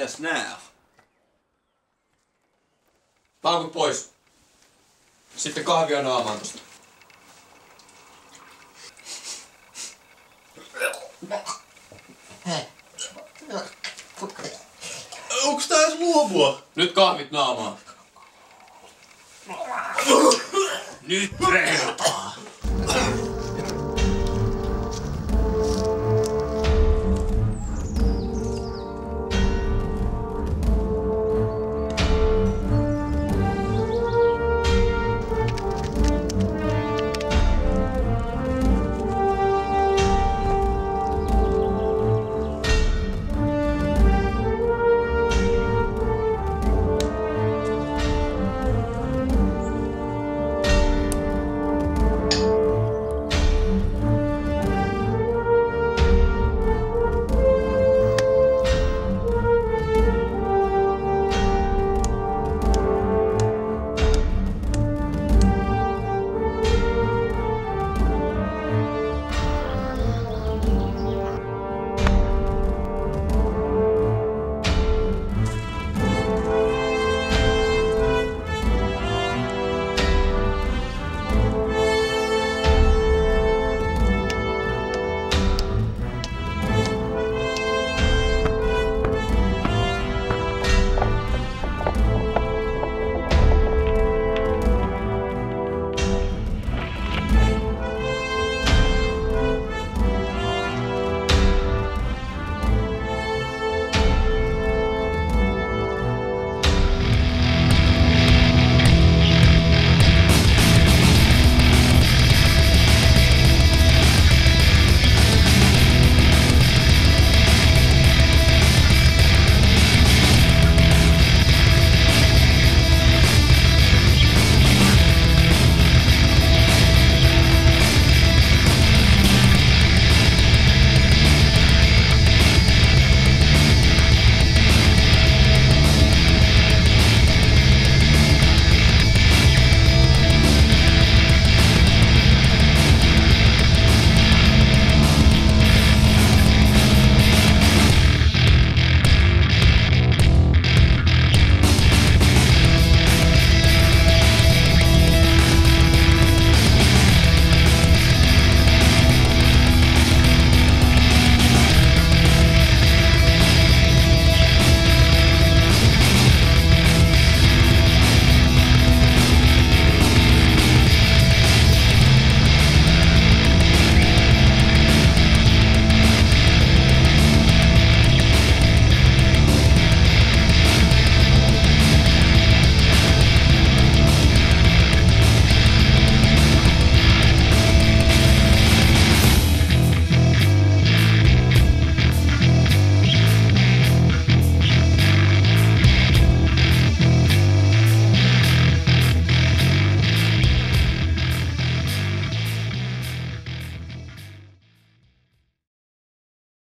Mitäs nää on? Pankut pois. Sitten kahvia naamaan tosta. Onks tää edes luomua? Nyt kahvit naamaan. Nyt reilutaan.